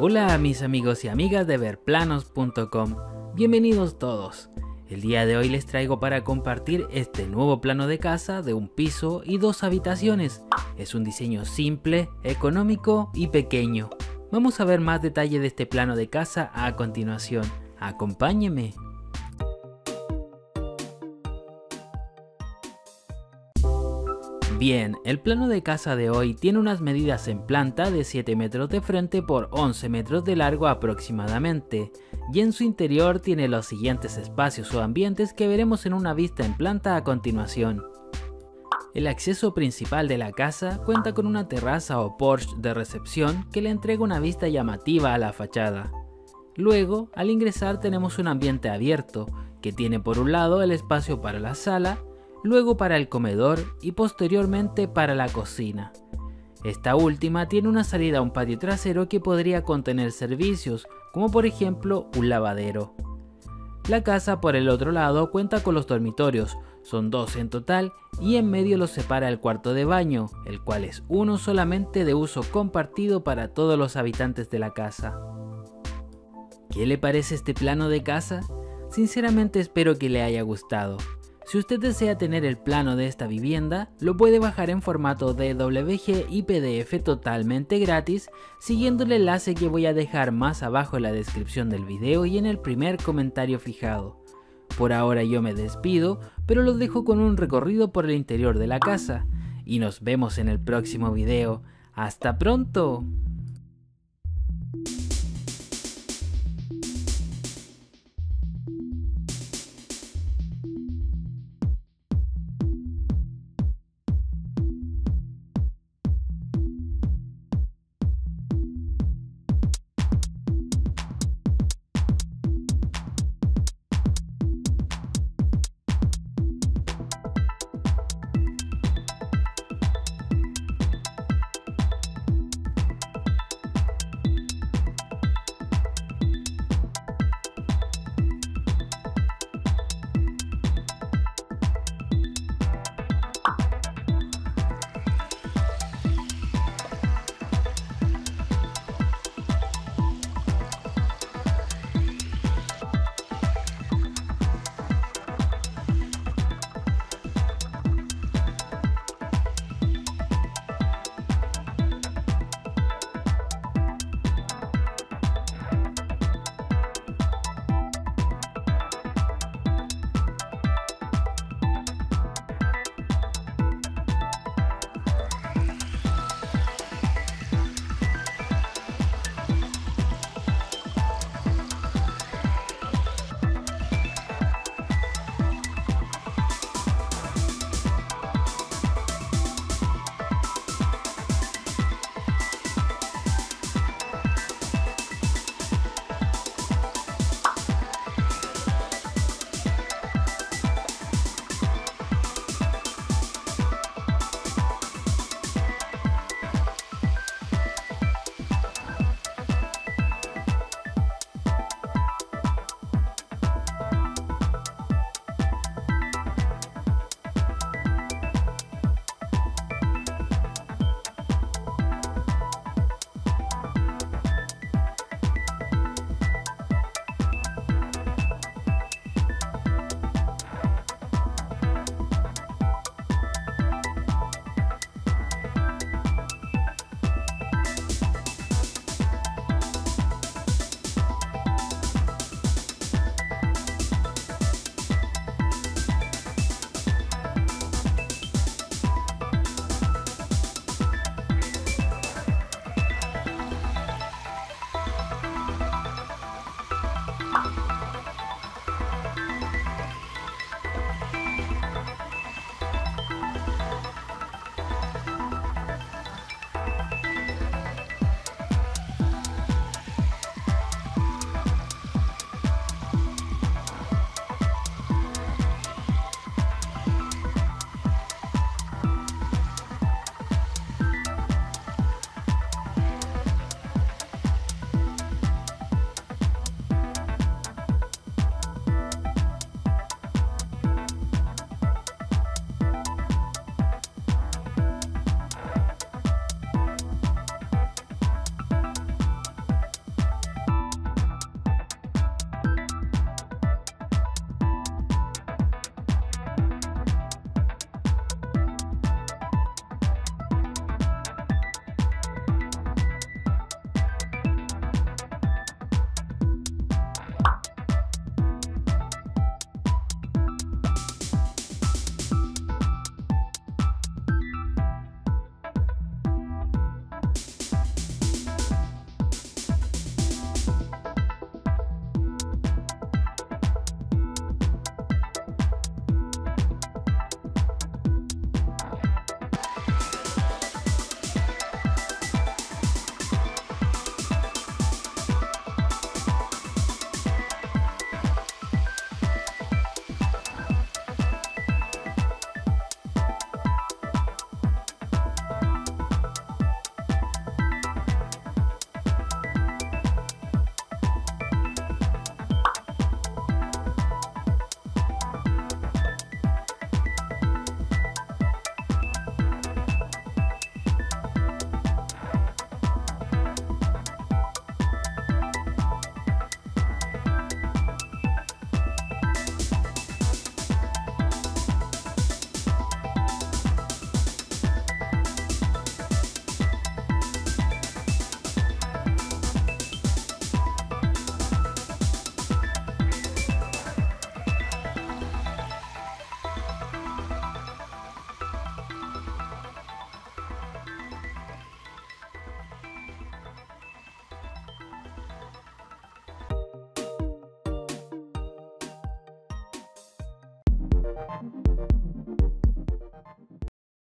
Hola mis amigos y amigas de verplanos.com, bienvenidos todos. El día de hoy les traigo para compartir este nuevo plano de casa de un piso y dos habitaciones. Es un diseño simple, económico y pequeño. Vamos a ver más detalle de este plano de casa a continuación. Acompáñeme. Bien, el plano de casa de hoy tiene unas medidas en planta de 7 metros de frente por 11 metros de largo aproximadamente, y en su interior tiene los siguientes espacios o ambientes que veremos en una vista en planta a continuación. El acceso principal de la casa cuenta con una terraza o porche de recepción que le entrega una vista llamativa a la fachada. Luego, al ingresar tenemos un ambiente abierto, que tiene por un lado el espacio para la sala, luego para el comedor y posteriormente para la cocina. Esta última tiene una salida a un patio trasero que podría contener servicios, como por ejemplo un lavadero. La casa por el otro lado cuenta con los dormitorios, son dos en total y en medio los separa el cuarto de baño, el cual es uno solamente de uso compartido para todos los habitantes de la casa. ¿Qué le parece este plano de casa? Sinceramente espero que le haya gustado. Si usted desea tener el plano de esta vivienda, lo puede bajar en formato DWG y PDF totalmente gratis siguiendo el enlace que voy a dejar más abajo en la descripción del video y en el primer comentario fijado. Por ahora yo me despido, pero los dejo con un recorrido por el interior de la casa. Y nos vemos en el próximo video. ¡Hasta pronto!